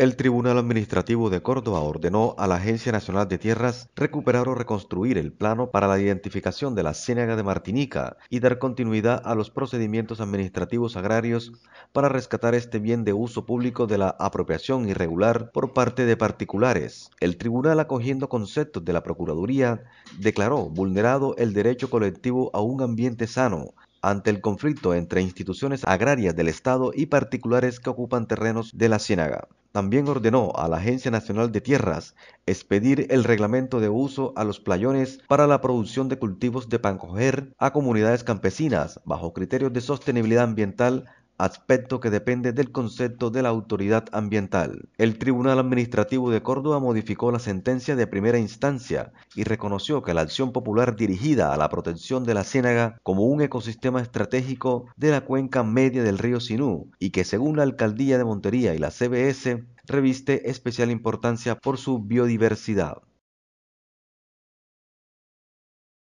El Tribunal Administrativo de Córdoba ordenó a la Agencia Nacional de Tierras recuperar o reconstruir el plano para la identificación de la Ciénaga de Martinica y dar continuidad a los procedimientos administrativos agrarios para rescatar este bien de uso público de la apropiación irregular por parte de particulares. El tribunal, acogiendo conceptos de la Procuraduría, declaró vulnerado el derecho colectivo a un ambiente sano, ante el conflicto entre instituciones agrarias del Estado y particulares que ocupan terrenos de la ciénaga. También ordenó a la Agencia Nacional de Tierras expedir el reglamento de uso a los playones para la producción de cultivos de pancoger a comunidades campesinas bajo criterios de sostenibilidad ambiental aspecto que depende del concepto de la autoridad ambiental. El Tribunal Administrativo de Córdoba modificó la sentencia de primera instancia y reconoció que la acción popular dirigida a la protección de la ciénaga como un ecosistema estratégico de la cuenca media del río Sinú y que según la Alcaldía de Montería y la CBS reviste especial importancia por su biodiversidad.